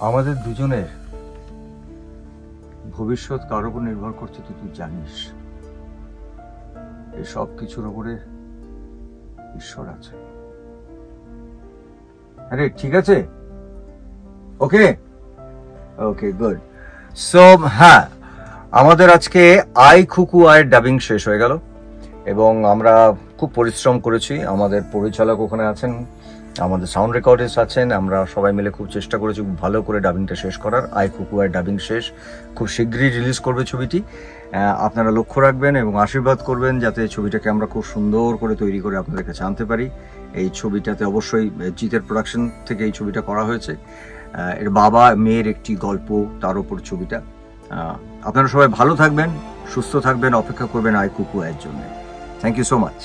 আমাদের দুজনের ভবিষ্যৎ কার উপর নির্ভর করছে তুই তুই জানিস। এই সব কিছুর উপরে ঈশ্বর আছে। আরে, ঠিক আছে? ওকে? ওকে, গুড। সো হ্যাঁ আমাদের আজকে আই খুকু আয়ের ডাবিং শেষ হয়ে গেল। এবং আমরা খুব পরিশ্রম করেছি। আমাদের পরিচালক ওখানে আছেন, আমাদের সাউন্ড রেকর্ডার্স আছেন, আমরা সবাই মিলে খুব চেষ্টা করেছি খুব ভালো করে ডাবিংটা শেষ করার। আই আয়ের ডাবিং শেষ। খুব শীঘ্রই রিলিজ করবে ছবিটি। আপনারা লক্ষ্য রাখবেন এবং আশীর্বাদ করবেন যাতে ছবিটাকে আমরা খুব সুন্দর করে তৈরি করে আপনাদের কাছে আনতে পারি। এই ছবিটাতে অবশ্যই জিতের প্রোডাকশন থেকে এই ছবিটা করা হয়েছে। এর বাবা, মেয়ের একটি গল্প, তার উপর ছবিটা। আপনারা সবাই ভালো থাকবেন, সুস্থ থাকবেন, অপেক্ষা করবেন আই কুকু এর জন্য। Thank you so much